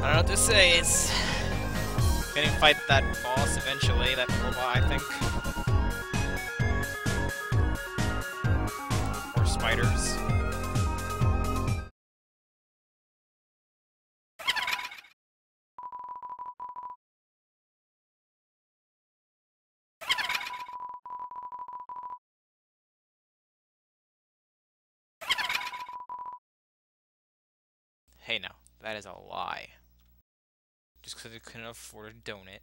I don't know what to say, it's... Gonna fight that boss eventually, that robot, I think. Or spiders. Hey now, that is a lie. Just because I couldn't afford a donut.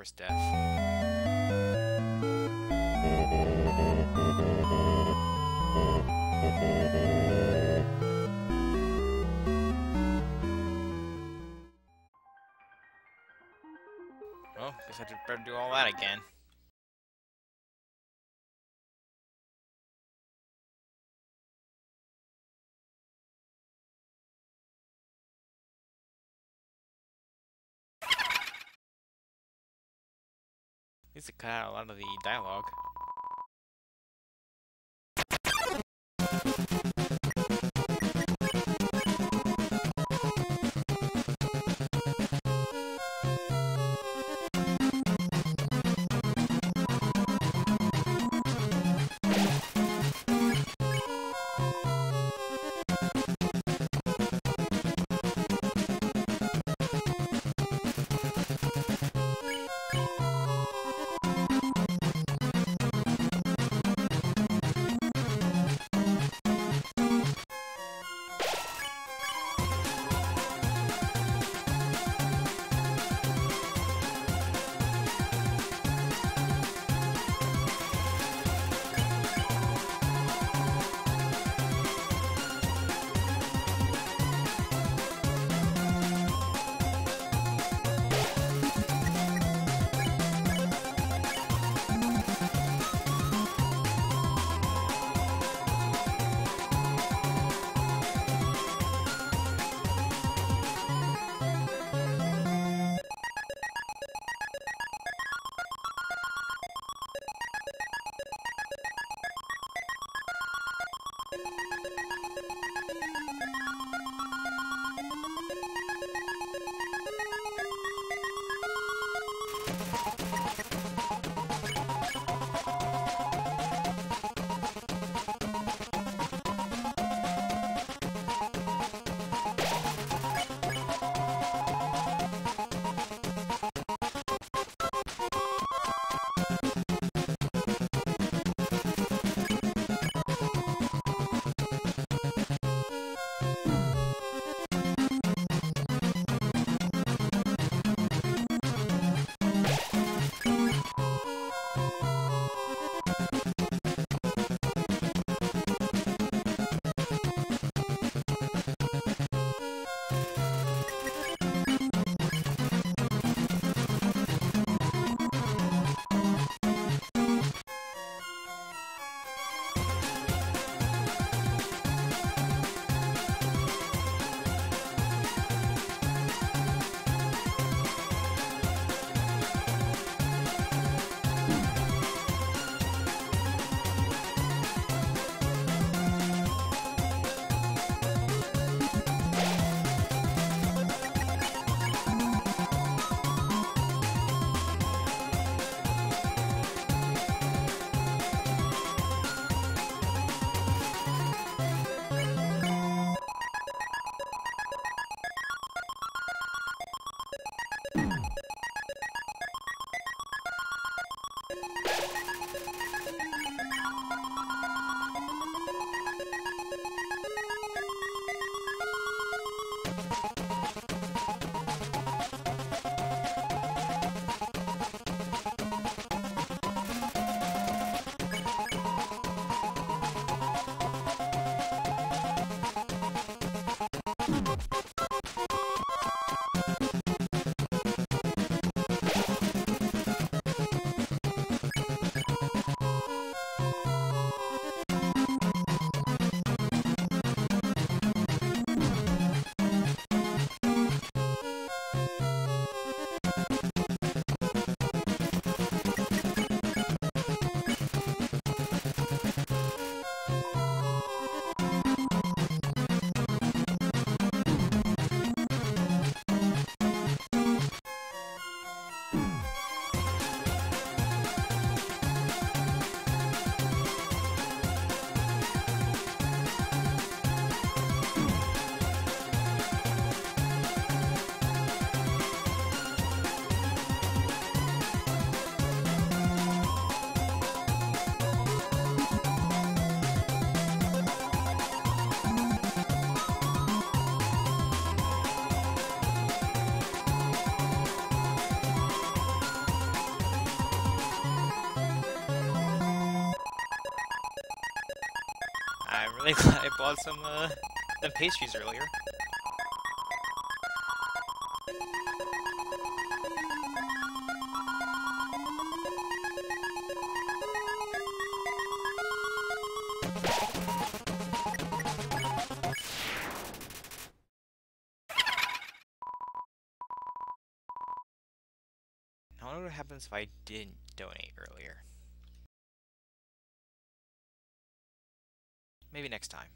First death. Well, guess I better do all that again. It cut out a lot of the dialogue. Really glad I bought some, uh, them pastries earlier. I wonder what happens if I didn't donate earlier. Maybe next time.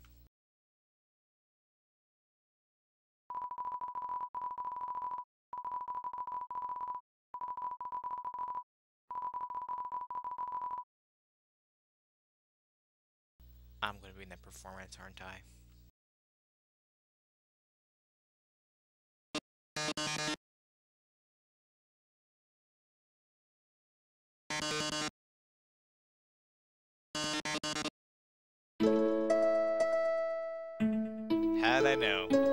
I'm gonna be in that performance, aren't I? I known.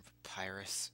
Darn papyrus.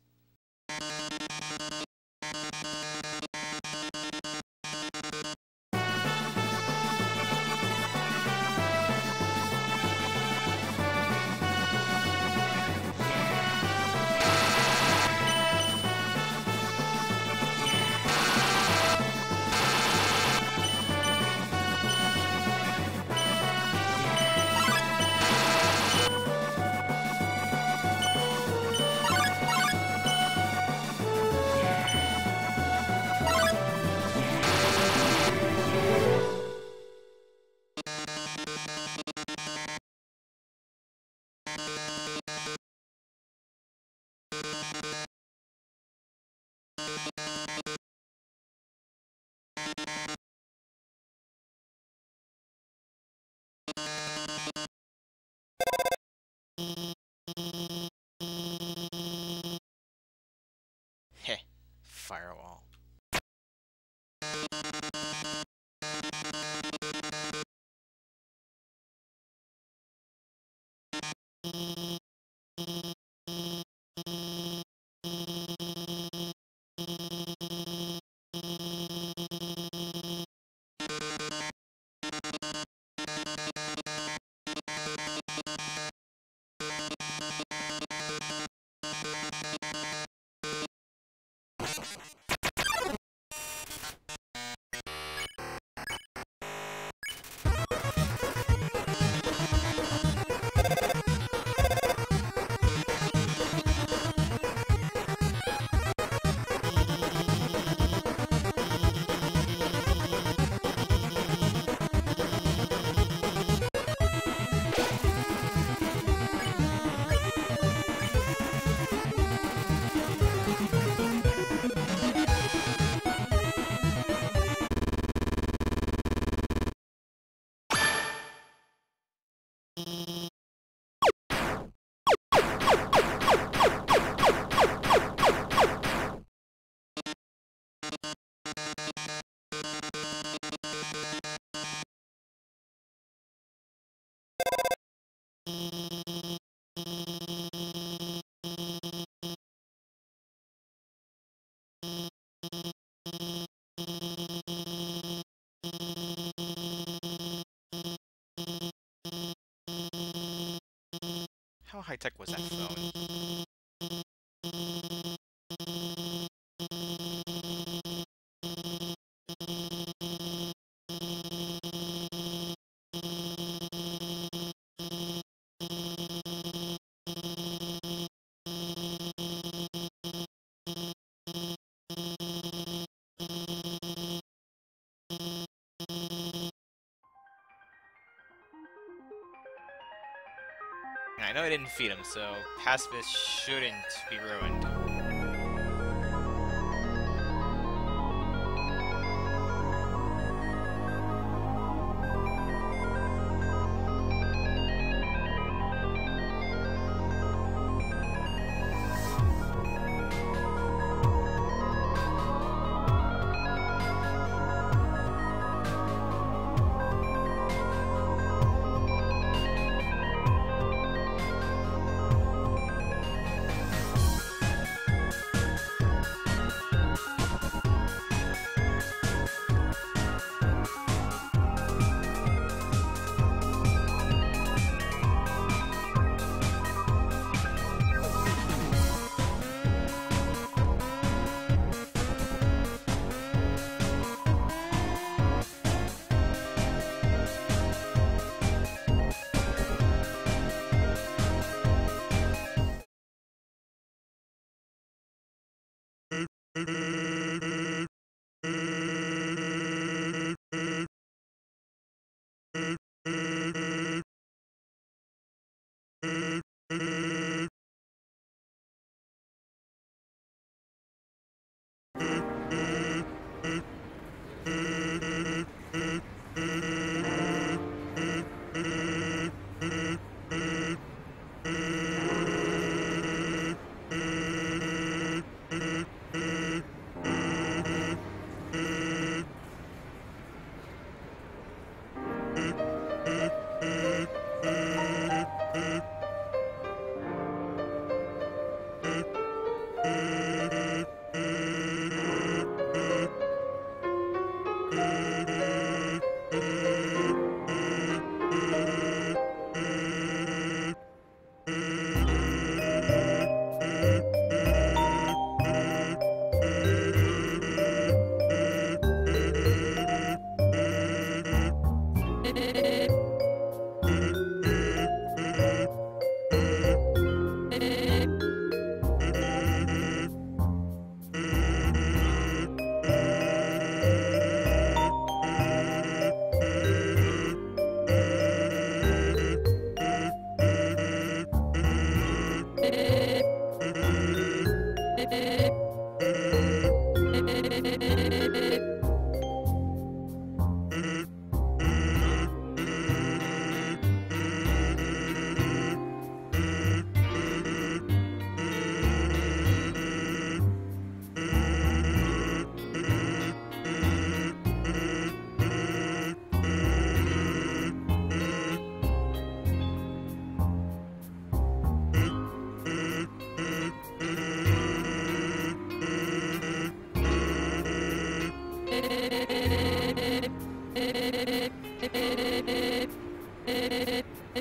High tech was that phone? Know I didn't feed him, so pacifist shouldn't be ruined. Hey,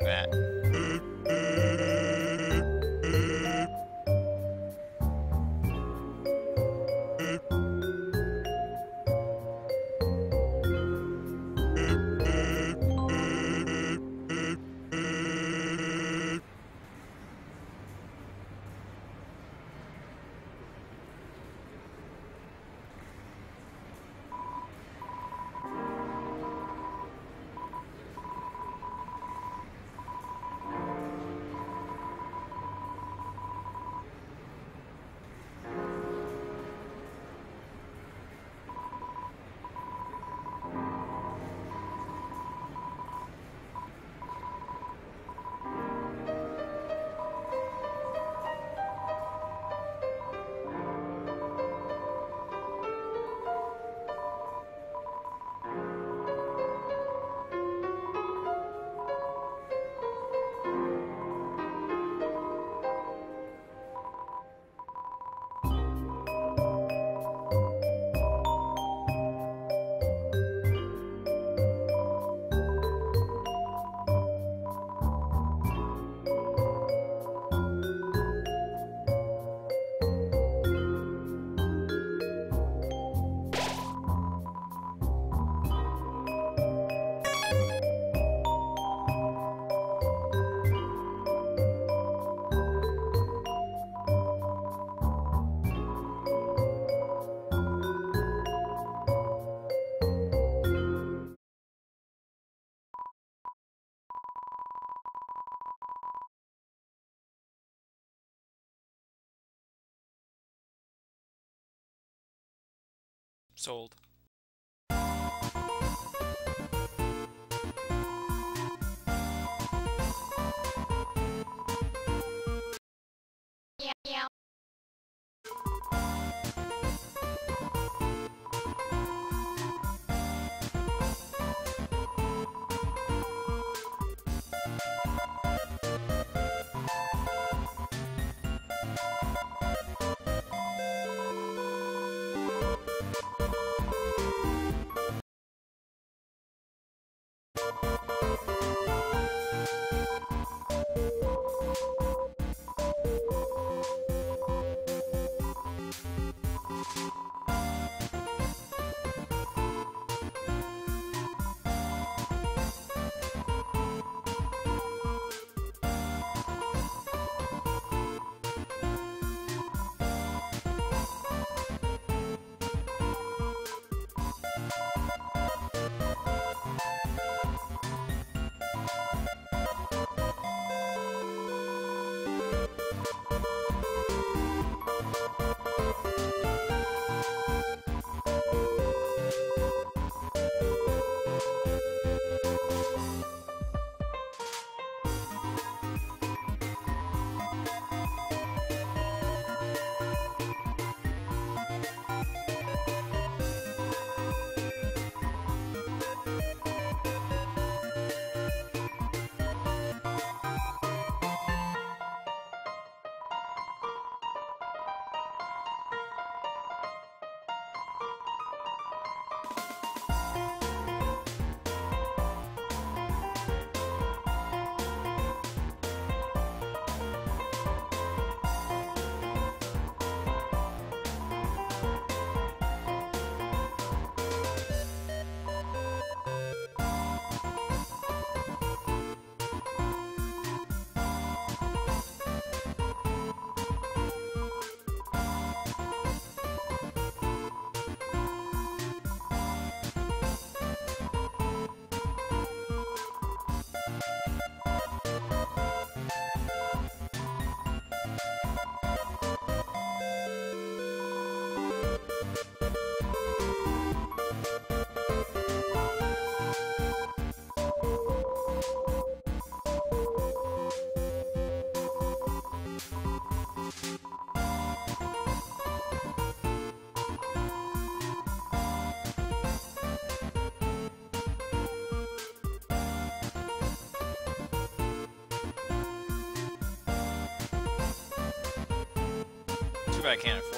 that. Sold. Too bad I can't afford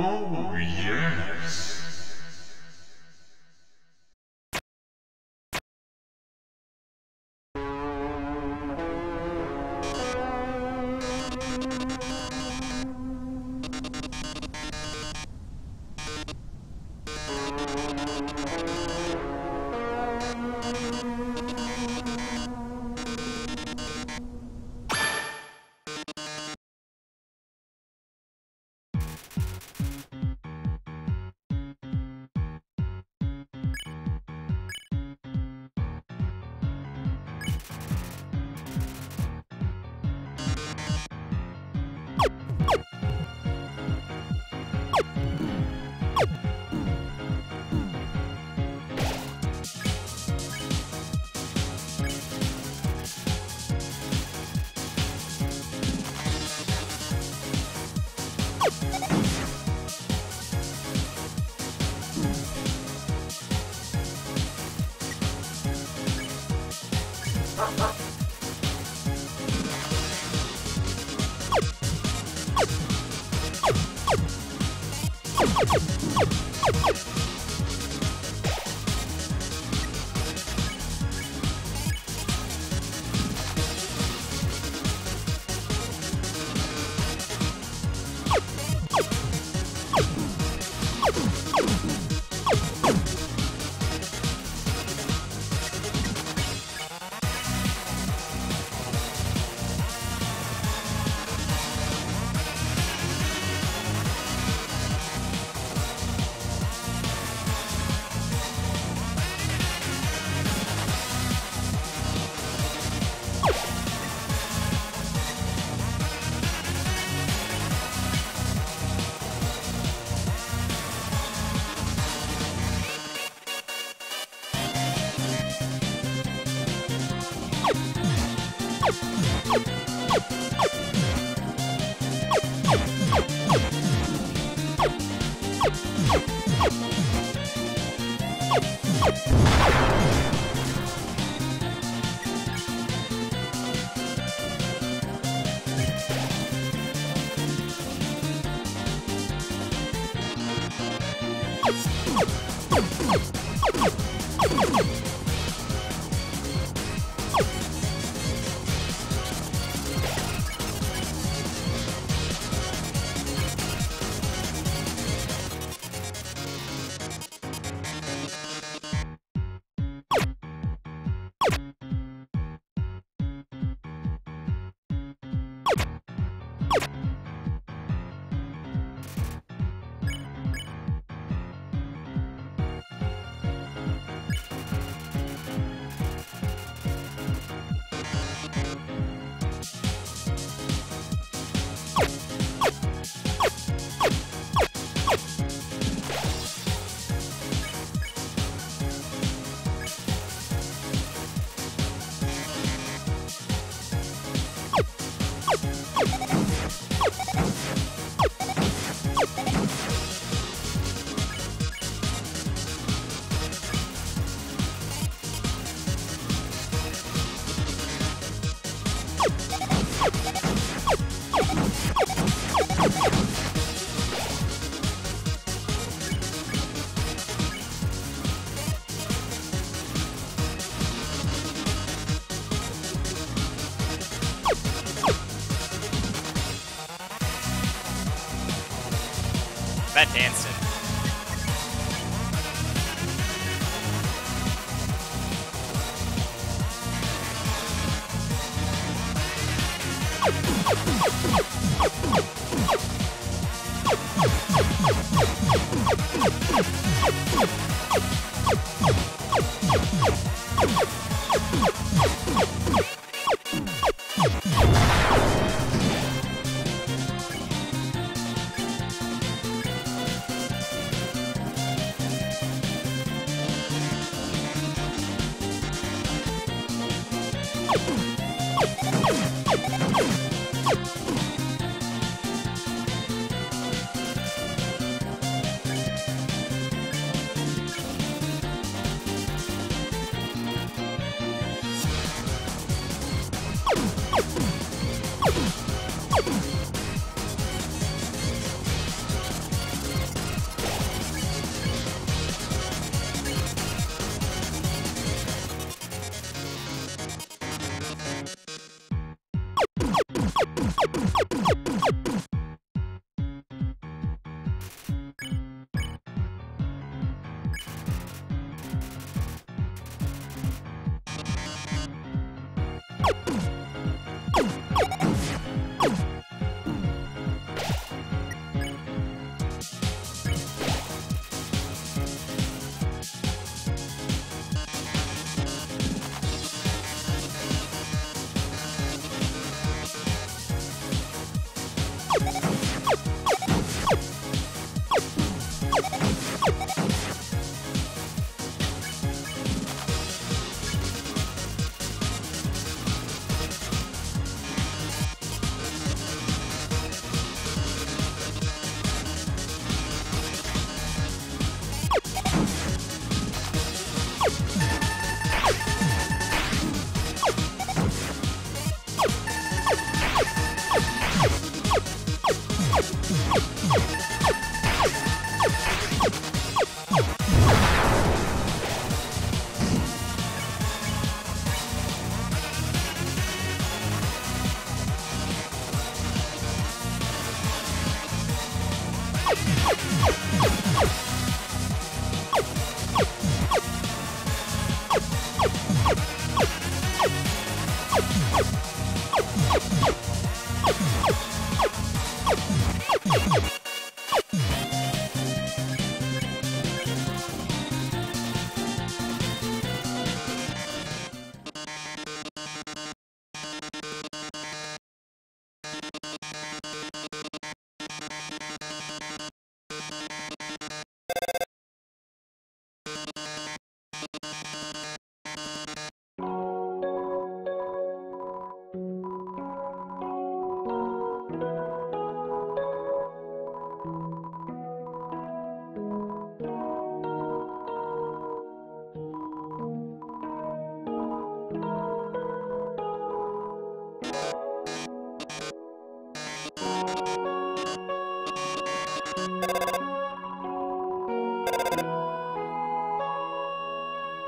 Oh, yes. That dancing.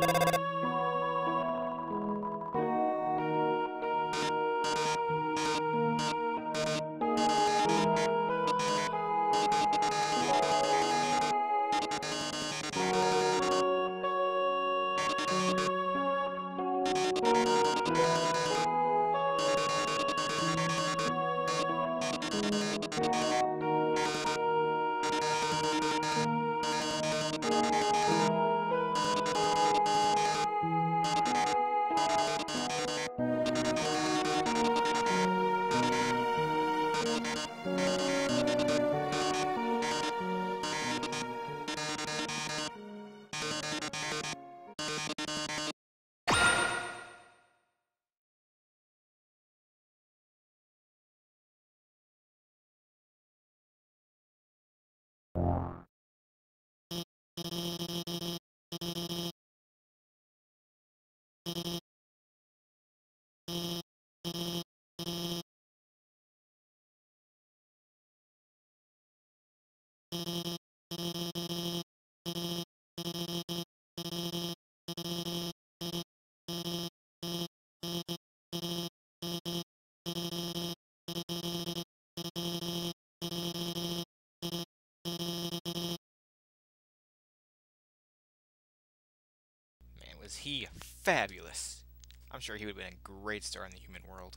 Man, was he fabulous. I'm sure he would have been a great star in the human world.